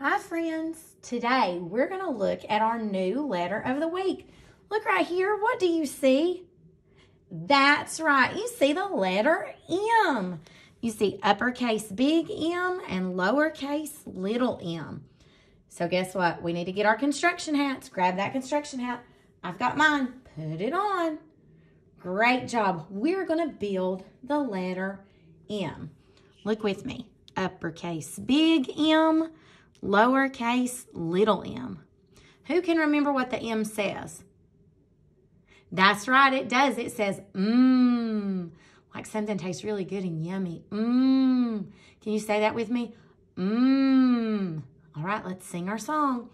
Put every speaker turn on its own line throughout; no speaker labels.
Hi friends, today we're going to look at our new letter of the week. Look right here, what do you see? That's right, you see the letter M. You see uppercase big M and lowercase little m. So guess what? We need to get our construction hats. Grab that construction hat. I've got mine. Put it on. Great job. We're going to build the letter M. Look with me. Uppercase big M, lowercase little m. Who can remember what the M says? That's right, it does. It says mmm, like something tastes really good and yummy. Mmm. Can you say that with me? Mmm. All right, let's sing our song.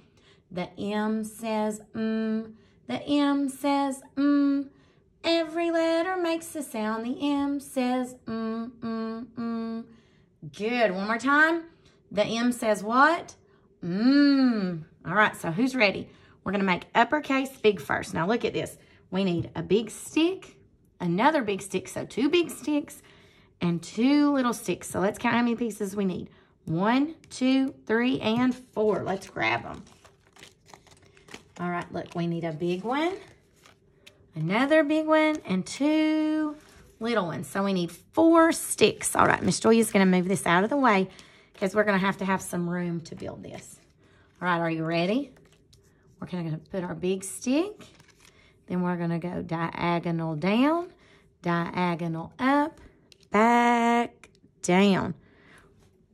The M says mmm. The M says mmm. Every letter makes a sound. The M says mmm, mmm, mmm. Good. One more time. The M says what? Mmm. All right, so who's ready? We're going to make uppercase big first. Now look at this. We need a big stick, another big stick, so two big sticks, and two little sticks. So let's count how many pieces we need. One, two, three, and four. Let's grab them. All right, look, we need a big one, another big one, and two little ones. So we need four sticks. All right, Miss Julia's going to move this out of the way because we're going to have to have some room to build this. All right, are you ready? We're going to put our big stick. Then we're going to go diagonal down, diagonal up, back, down.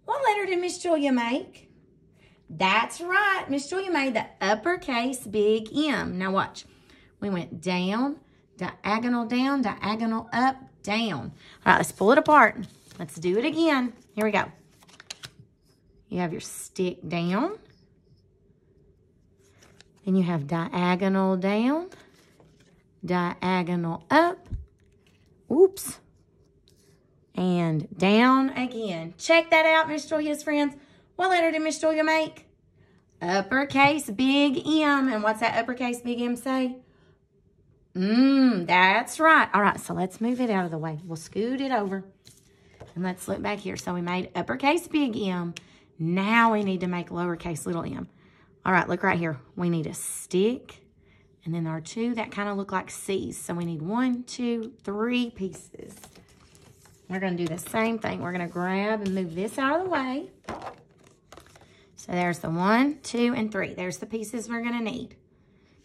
What letter did Miss Julia make? That's right. Miss Julia made the uppercase big M. Now watch. We went down, diagonal down, diagonal up, down. All right, let's pull it apart. Let's do it again. Here we go. You have your stick down. Then you have diagonal down, diagonal up. Oops. And down again. Check that out, Miss Julia's friends. What letter did Miss Julia make? Uppercase big M. And what's that uppercase big M say? Mmm, that's right. All right, so let's move it out of the way. We'll scoot it over. And let's look back here. So we made uppercase big M. Now we need to make lowercase little m. All right, look right here. We need a stick. And then our two that kind of look like C's. So we need one, two, three pieces. We're going to do the same thing. We're going to grab and move this out of the way. So there's the one, two, and three. There's the pieces we're going to need.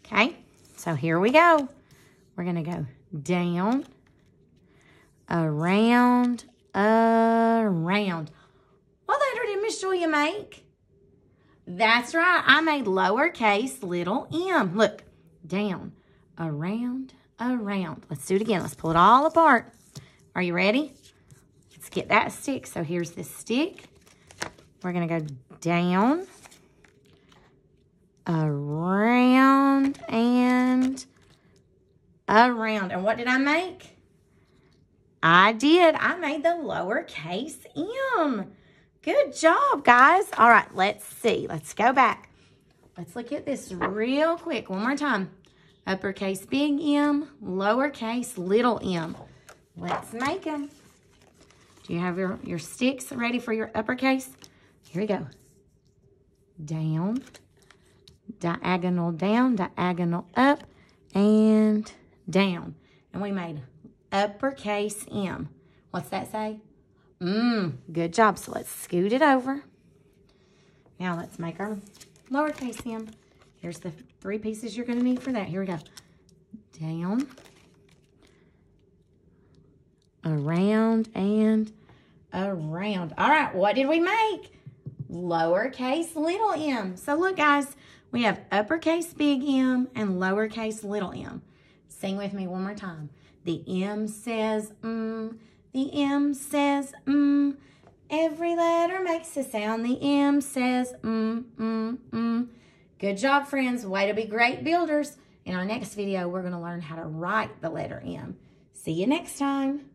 Okay, so here we go. We're going to go down, around, around. Did Miss Julia make? That's right. I made lowercase little m. Look, down, around, around. Let's do it again. Let's pull it all apart. Are you ready? Let's get that stick. So here's the stick. We're going to go down, around, and around. And what did I make? I did. I made the lowercase m. Good job, guys. All right, let's see. Let's go back. Let's look at this real quick. One more time. Uppercase big M, lowercase little m. Let's make them. Do you have your, your sticks ready for your uppercase? Here we go. Down, diagonal down, diagonal up, and down. And we made uppercase M. What's that say? Mmm, good job. So let's scoot it over. Now let's make our lowercase m. Here's the three pieces you're going to need for that. Here we go. Down, around, and around. All right, what did we make? Lowercase little m. So look, guys, we have uppercase big M and lowercase little m. Sing with me one more time. The M says mm, the M says mm. Every letter makes a sound. The M says mm, mm, mm. Good job, friends. Way to be great builders. In our next video, we're going to learn how to write the letter M. See you next time.